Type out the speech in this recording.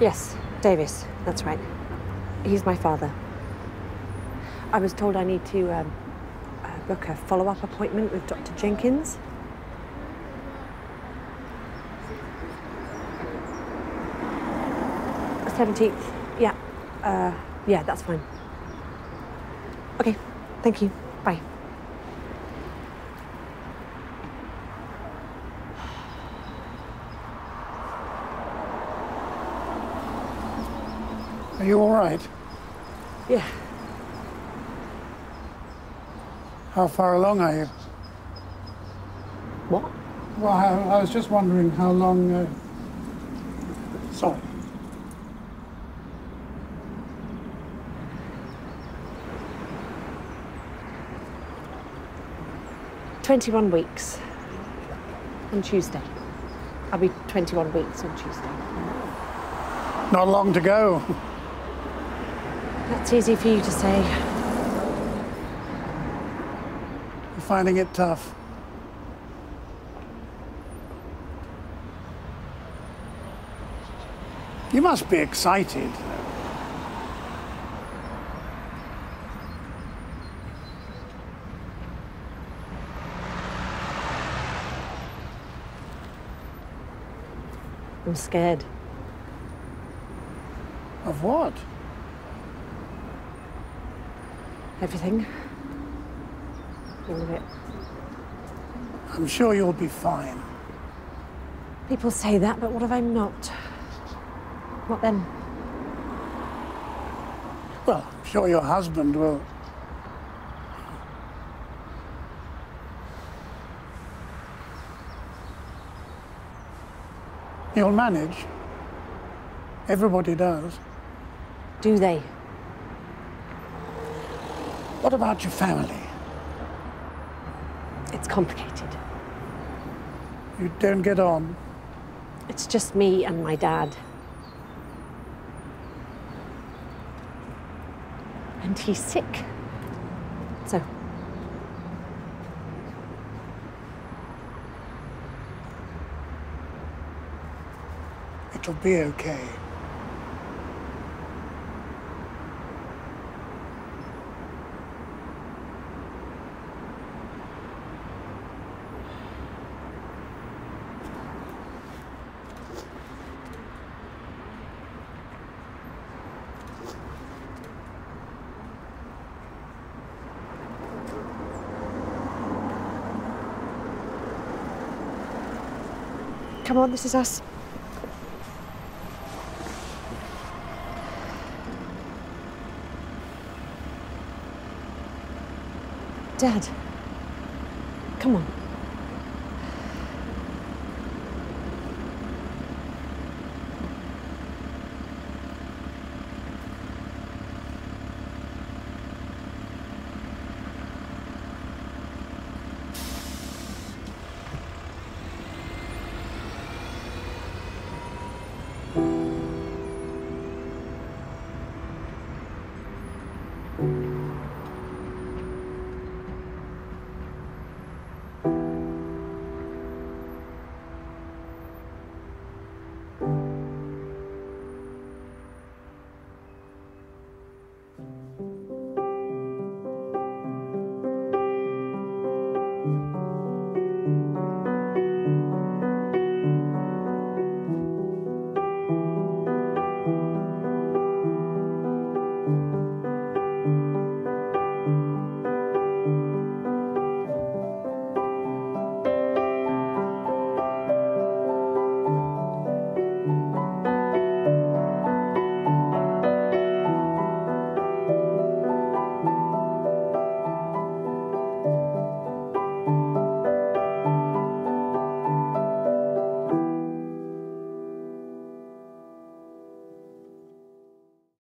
Yes, Davis, that's right. He's my father. I was told I need to um, uh, book a follow up appointment with Dr. Jenkins. Seventeenth, yeah. Uh, yeah, that's fine. Okay, thank you. Bye. Are you all right? Yeah, How far along are you? what? Well, I, I was just wondering how long. Uh... Sorry. Twenty-one weeks on Tuesday. I'll be twenty-one weeks on Tuesday. Not long to go. That's easy for you to say. You're finding it tough. You must be excited. I'm scared. Of what? Everything. All of it. I'm sure you'll be fine. People say that, but what if I'm not? What then? Well, I'm sure your husband will. You'll manage. Everybody does. Do they? What about your family? It's complicated. You don't get on. It's just me and my dad. And he's sick. So, It'll be okay. Come on, this is us. Dad, come on.